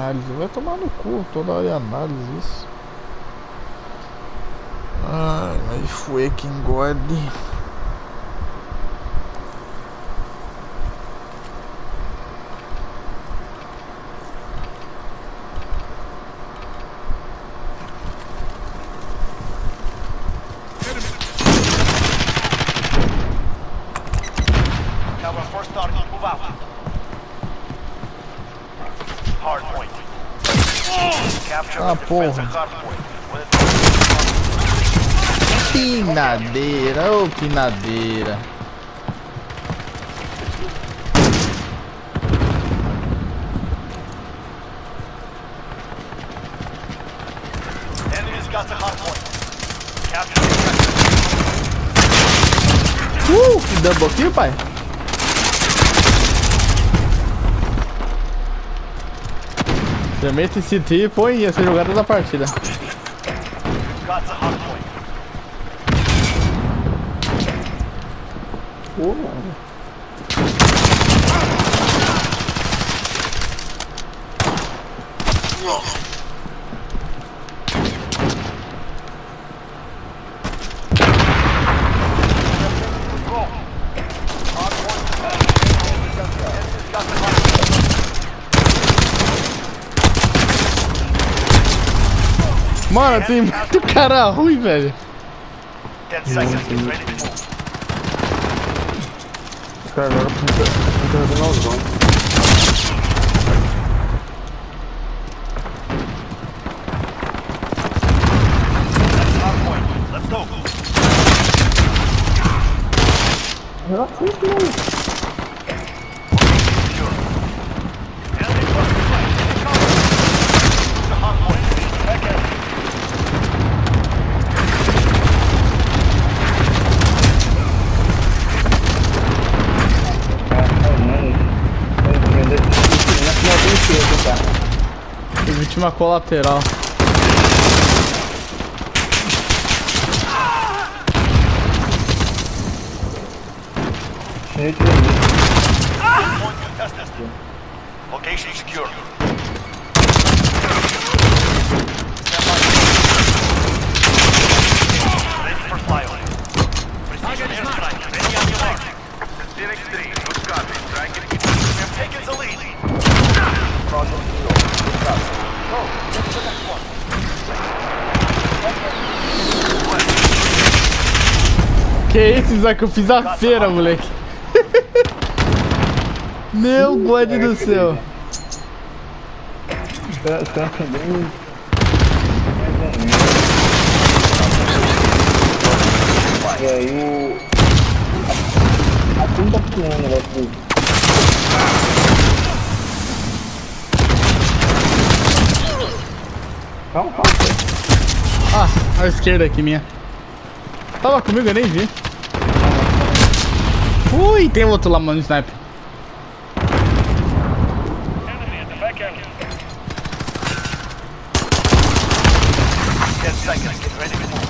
análise. Vai tomar no cu, toda hora é análise isso. Ai, mas foi que engorde. Ah, porra. Pinadeira, ô pinadeira. Capture the Uh, que double kill, pai. Experimenta esse T e põe essa jogada da partida. got the Mano, tem muito cara ruim, velho. Cara, agora precisa precisa os dons. That's Tem vítima colateral. Point contested. Location secure. Que isso, Isaac? Eu fiz a feira, moleque. Meu God do céu. E aí o. A quinta pequena o negócio. Calma, calma. Ah, a esquerda aqui minha. Tava comigo, eu nem vi. Ui, tem outro lá, mano, no sniper. Get ready move.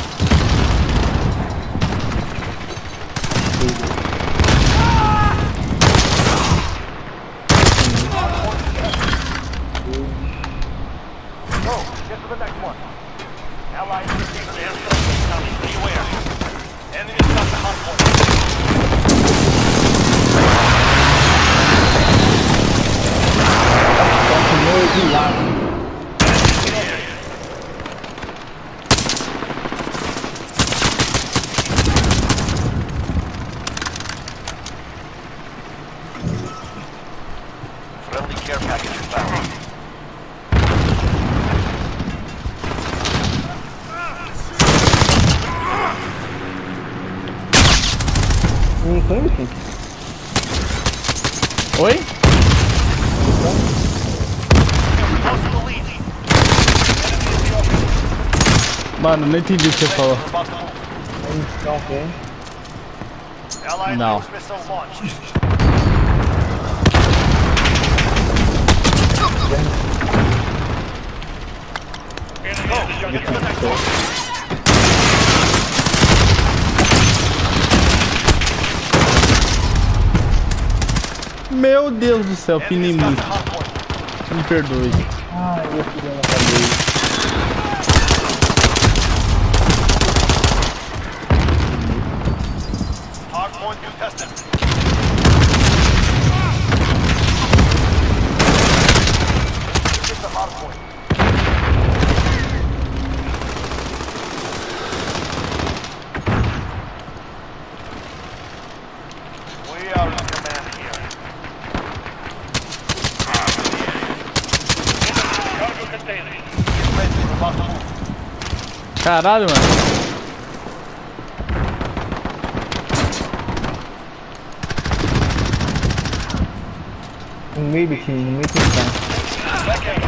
Oi? Mano, não entendi o que você falou. We're about Meu Deus do céu, pinei muito. Me perdoe. Ah, eu fui. Caralho, mano. No meio do time, no meio do time. Backhand,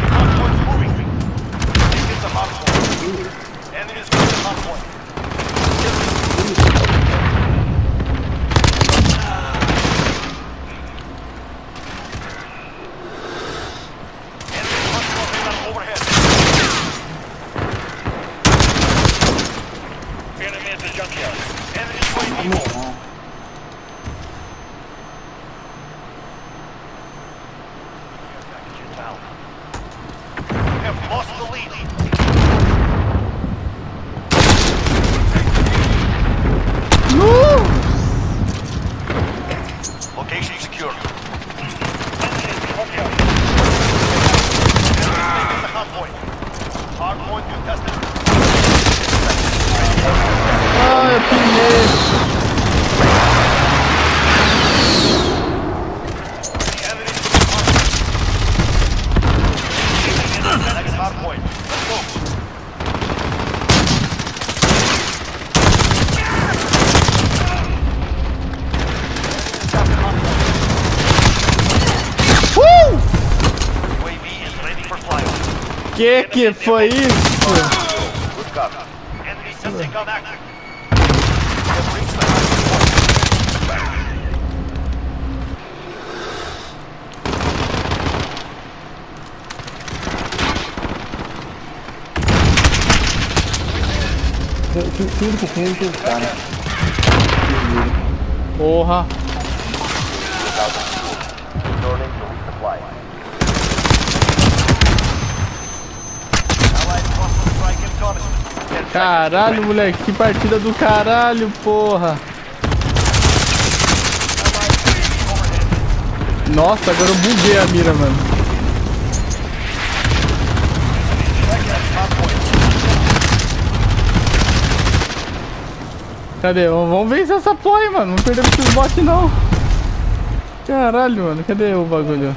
lost the lead. Que que foi isso? Tudo que tem, tá, né? Porra. Caralho, moleque. Que partida do caralho, porra. Nossa, agora eu buguei a mira, mano. Cadê? Vamos vencer essa porra mano. Não perdemos esses bots, não. Caralho, mano. Cadê o bagulho?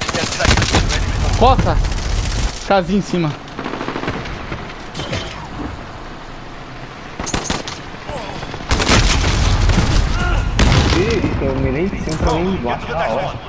Ten seconds. Ready to move. Costa. Casinha em cima. Ih, eu mirei em cima pra mim embaixo. to the Ah, next ó.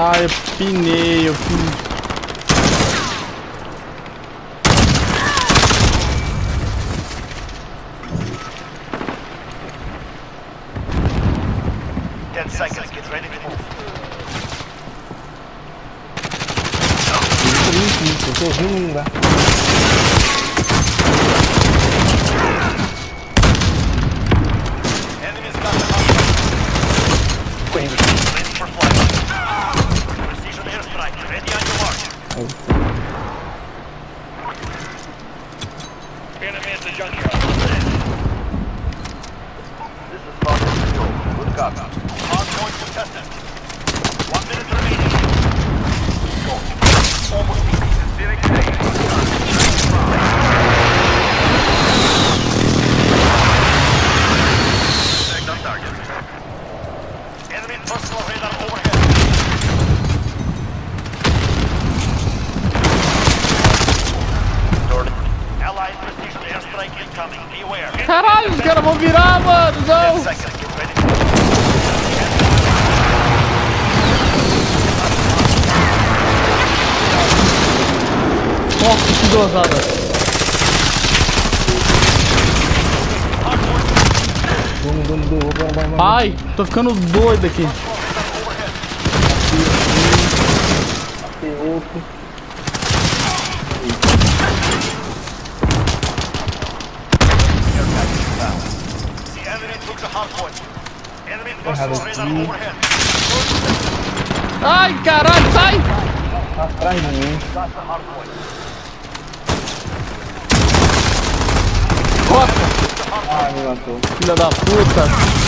Ai, eu pinei, eu pinei. Ten seconds. Get ready to move. Eu tô ouvindo, não dá. Enemy. This is Falcon Control. Good copy. Point. Enemy personal radar aqui. Ai, caralho, sai. Atrás de mim. Costa, Ah, me matou. filha da puta.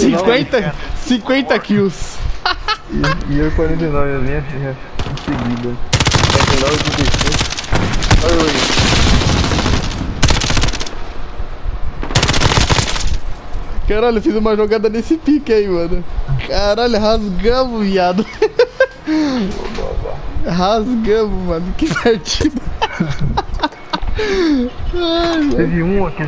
50, 50 kills. E, e eu 49, eu vinha em seguida. 49 e 36. Olha eu aí. Caralho, eu fiz uma jogada nesse pique aí, mano. Caralho, rasgamos, viado. Rasgamos, mano. Que partida. Teve um aqui.